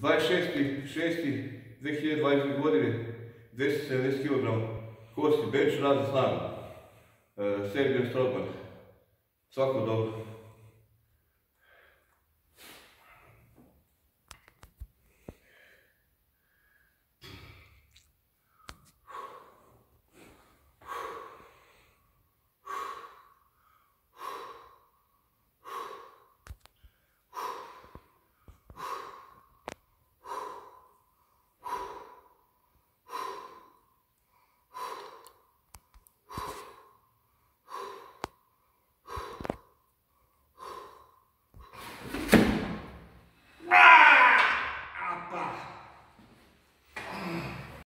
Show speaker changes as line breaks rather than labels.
26.6.2020. godine 270 kg kosti bench radi snagu. E, Serbian Strongman. Svako dobro. trabalhar